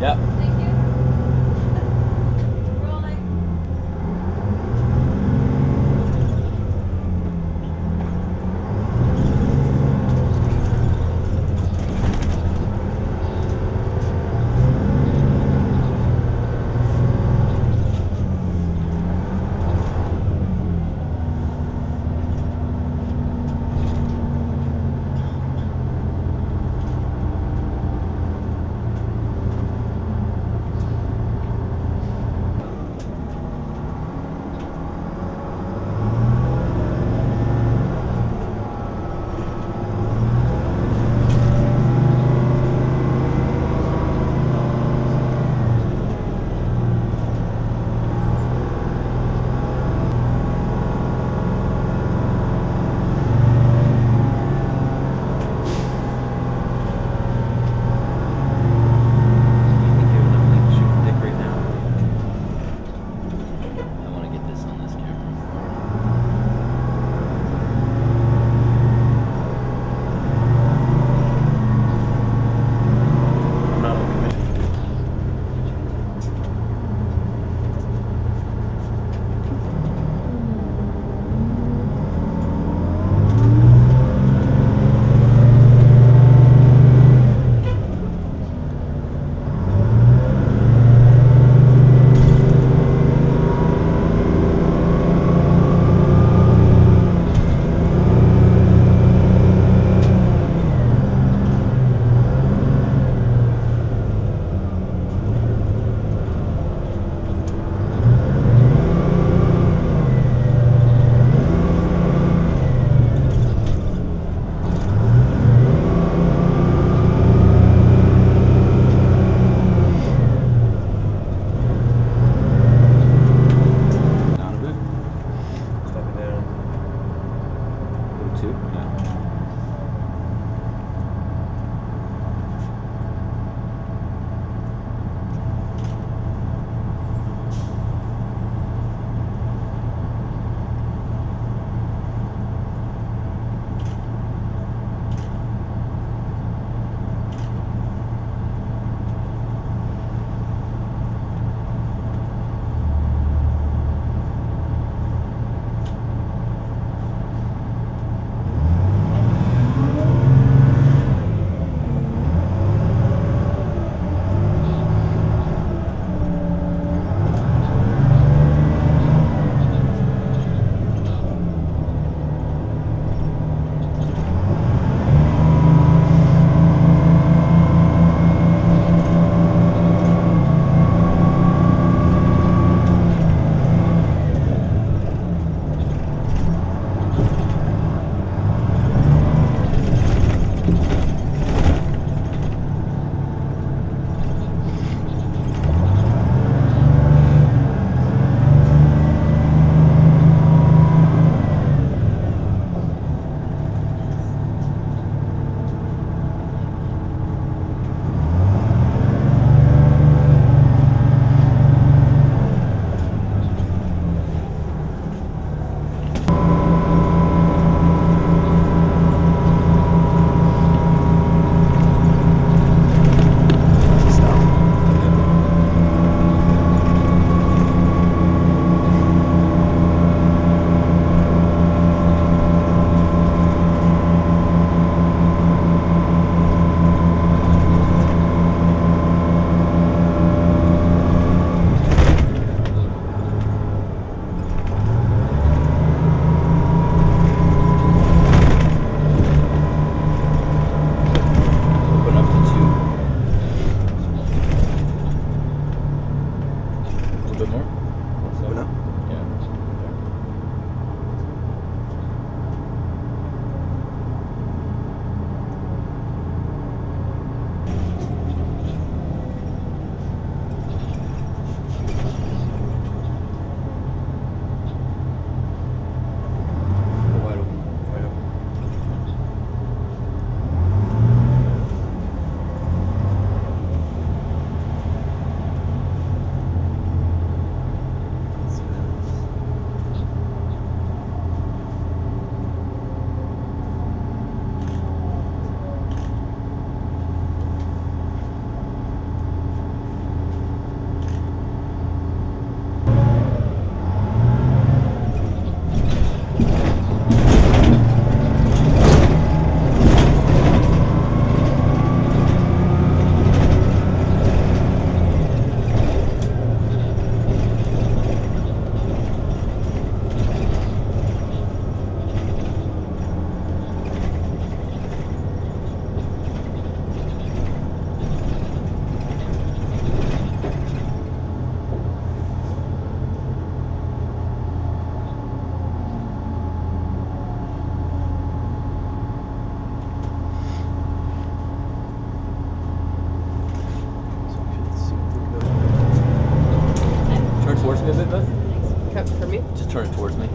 Yep. just turn it towards me.